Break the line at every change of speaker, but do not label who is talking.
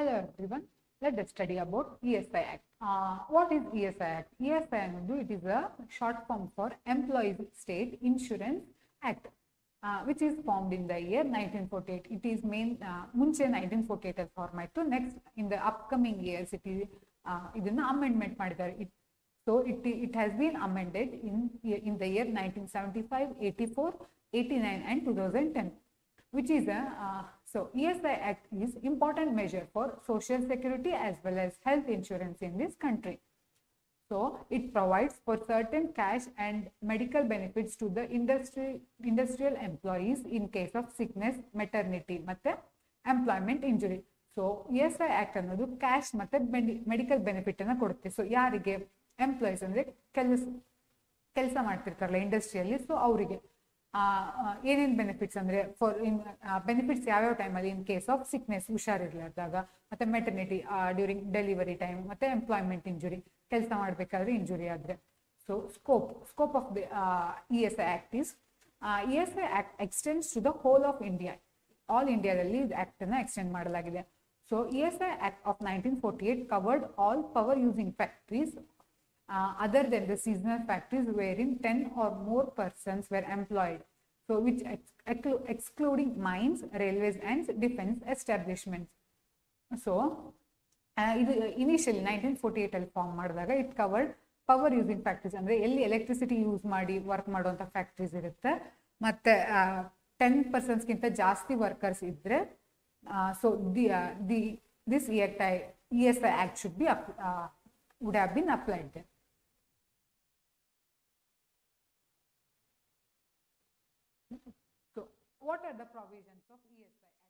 Hello everyone. Let us study about ESI Act. Uh, what is ESI Act? ESI ಅನ್ನೋದು it is a short form for Employees State Insurance Act, uh, which is formed in the year 1948. It is main uh, ಮುಂಚೆ 1948 ಅಲ್ಲಿ form ಆಯ್ತು next in the upcoming years it is uh, ಇದನ್ನ amendment ಮಾಡಿದ್ದಾರೆ it so it it has been amended in in the year nineteen seventy five eighty four eighty nine and two thousand ten which is a uh, so ESI Act is important measure for social security as well as health insurance in this country. So it provides for certain cash and medical benefits to the industry industrial employees in case of sickness, maternity ಮತ್ತೆ employment injury. So E S I act ಅನ್ನೋದು cash ಮತ್ತೆ medical benefit ಅನ್ನ ಕೊಡುತ್ತೆ so ಯಾರಿಗೆ employees ಅಂದ್ರೆ ಕೆಲಸ ಕೆಲಸ ಮಾಡ್ತಿರ್ತಾರಲ್ಲ ಇಂಡಸ್ಟ್ರಿಯಲ್ಲಿ ಸೊ ಅವರಿಗೆ ಏನೇನು ಬೆನಿಫಿಟ್ಸ್ ಅಂದ್ರೆ ಫಾರ್ ಇನ್ ಬೆನಿಫಿಟ್ಸ್ ಯಾವ್ಯಾವ ಟೈಮಲ್ಲಿ ಇನ್ ಕೇಸ್ ಆಫ್ ಸಿಕ್ನೆಸ್ ಹುಷಾರಿರ್ಲಾರ್ದಾಗ, ಮತ್ತೆ ಮೆಟರ್ನಿಟಿ ಡ್ಯೂರಿಂಗ್ ಡೆಲಿವರಿ ಟೈಮ್ ಮತ್ತೆ ಎಂಪ್ಲಾಯ್ಮೆಂಟ್ ಇಂಜುರಿ ಕೆಲಸ ಮಾಡಬೇಕಾದ್ರೆ ಇಂಜುರಿ ಆದ್ರೆ. So scope scope of the E S I act is E S I act extends to the whole of India all ಇಂಡಿಯಾದಲ್ಲಿ ಇದು ಆ್ಯಕ್ಟನ್ನು extend ಮಾಡಲಾಗಿದೆ. So E S I act of nineteen forty eight covered all power using factories uh, other than the seasonal factories wherein 10 or more persons were employed. So, which ex- exclu- excluding mines, railways, and defense establishments. So ಇದು initially nineteen forty eight ಅಲ್ಲಿ form ಮಾಡಿದಾಗ it covered power using factories ಅಂದರೆ ಎಲ್ಲಿ electricity use ಮಾಡಿ work ಮಾಡುವಂಥ factories ಇರುತ್ತೆ ಮತ್ತೆ ten ಪರ್ಸನ್ಸ್ಗಿಂತ ಜಾಸ್ತಿ ವರ್ಕರ್ಸ್ ಇದ್ರೆ so the the this E tie E S I act should be up would have been applied what are the provisions of ESI